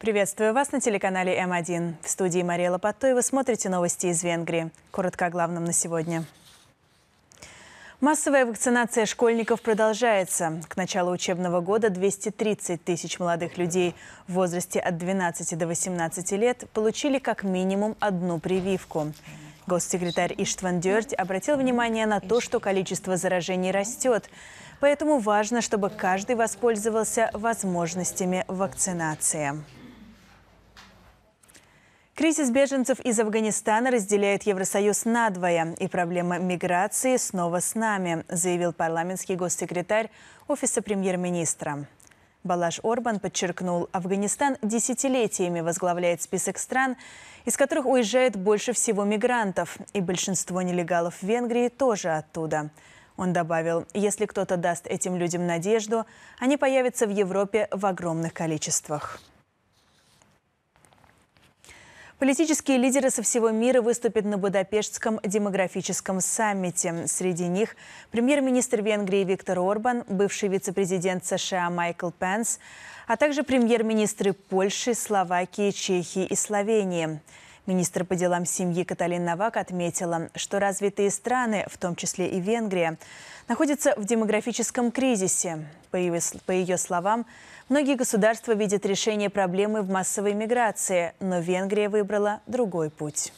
Приветствую вас на телеканале М1. В студии Мария Лопато, и вы смотрите новости из Венгрии. Коротко о главном на сегодня. Массовая вакцинация школьников продолжается. К началу учебного года 230 тысяч молодых людей в возрасте от 12 до 18 лет получили как минимум одну прививку. Госсекретарь Иштван Дёрть обратил внимание на то, что количество заражений растет. Поэтому важно, чтобы каждый воспользовался возможностями вакцинации. Кризис беженцев из Афганистана разделяет Евросоюз надвое, и проблема миграции снова с нами, заявил парламентский госсекретарь Офиса премьер-министра. Балаш Орбан подчеркнул, Афганистан десятилетиями возглавляет список стран, из которых уезжает больше всего мигрантов, и большинство нелегалов в Венгрии тоже оттуда. Он добавил, если кто-то даст этим людям надежду, они появятся в Европе в огромных количествах. Политические лидеры со всего мира выступят на Будапештском демографическом саммите. Среди них премьер-министр Венгрии Виктор Орбан, бывший вице-президент США Майкл Пенс, а также премьер-министры Польши, Словакии, Чехии и Словении. Министр по делам семьи Каталин Навак отметила, что развитые страны, в том числе и Венгрия, находятся в демографическом кризисе. По ее, словам, многие государства видят решение проблемы в массовой миграции, но Венгрия выбрала другой путь.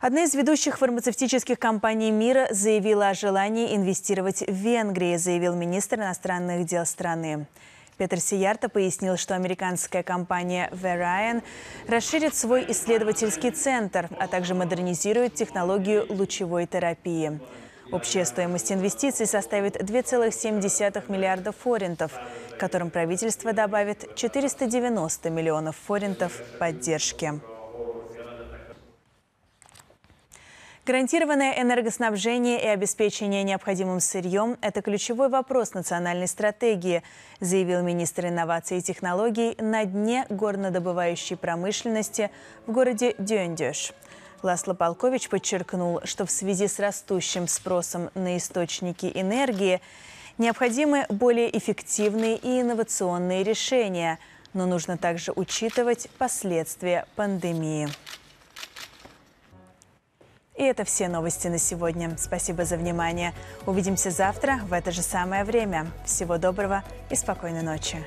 Одна из ведущих фармацевтических компаний мира заявила о желании инвестировать в Венгрии, заявил министр иностранных дел страны. Петр Сиярта пояснил, что американская компания Verian расширит свой исследовательский центр, а также модернизирует технологию лучевой терапии. Общая стоимость инвестиций составит 2,7 миллиарда форинтов, которым правительство добавит 490 миллионов форинтов поддержки. Гарантированное энергоснабжение и обеспечение необходимым сырьем – это ключевой вопрос национальной стратегии, заявил министр инноваций и технологий на дне горнодобывающей промышленности в городе Дюндюш. Ласло Полкович подчеркнул, что в связи с растущим спросом на источники энергии необходимы более эффективные и инновационные решения, но нужно также учитывать последствия пандемии. И это все новости на сегодня. Спасибо за внимание. Увидимся завтра в это же самое время. Всего доброго и спокойной ночи.